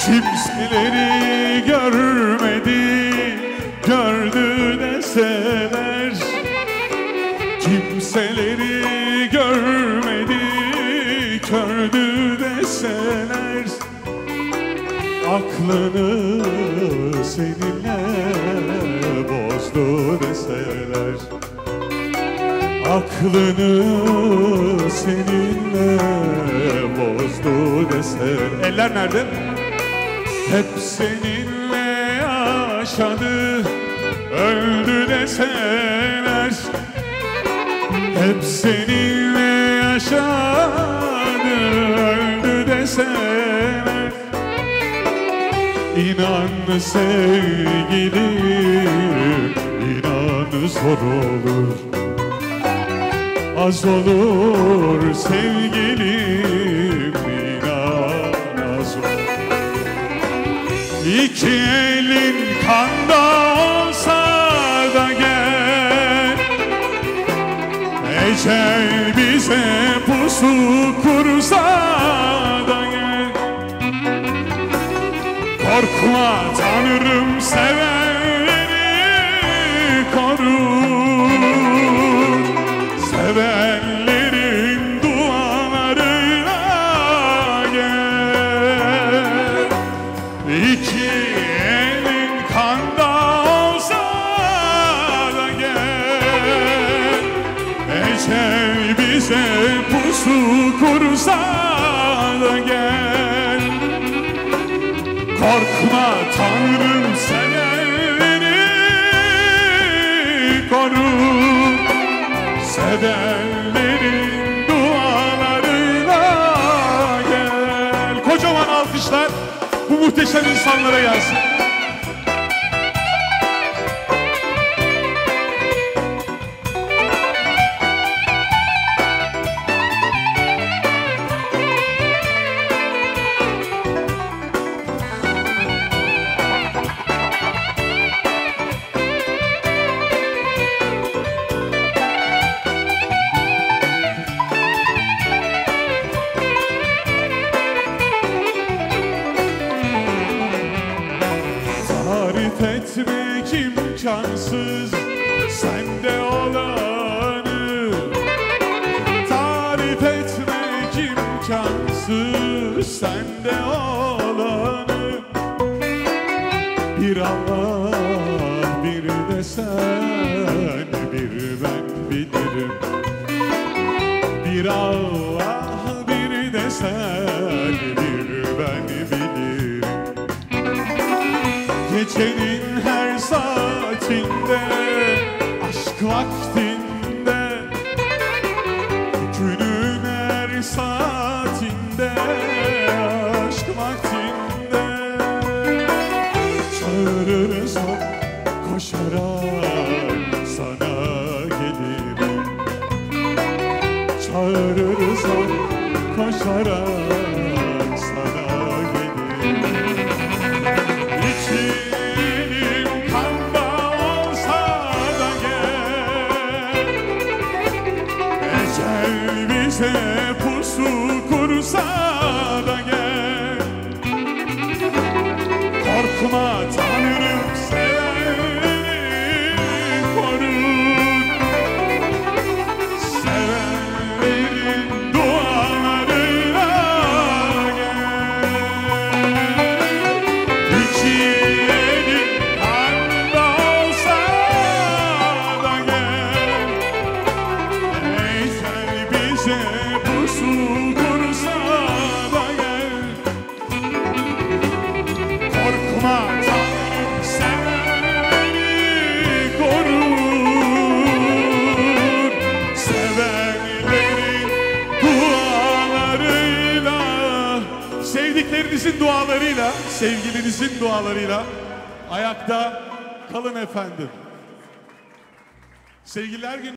Kimseleri görmedi Gördü deseler. Kimseleri görmedi Kördü deseler. Aklını seninle bozdu deseler. Aklını seninle bozdu deseler. Eller nerede? Hep seninle yaşadı Öldü deseler. Hep seninle yaşadı Öldü deseler. İnan sevgilim inan zor olur. Az olur sevgilim İki elin kanda olsa da gel. Ecel bize pusu kursa da gel. Korkma Tanrım sevenleri bize pusu kursa da gel. Korkma Tanrım sevenleri korur Sevenlerin dualarıyla gel. Kocaman alkışlar bu muhteşem insanlara gelsin. İmkansız sende olanı Tarif etmek imkansız sende olanı Bir Allah bir de sen bir ben bilirim. Bir Allah bir de sen bir ben bilirim. Gecenin saatinde Aşk vaktinde Günün her saatinde Aşk vaktinde. Çağırırız o koşarak Sana gelirim Çağırırız o koşarak bize pusu kursa da gel. Korkma Sevdiklerinizin dualarıyla, sevgilinizin dualarıyla ayakta kalın efendim. Sevgililer günü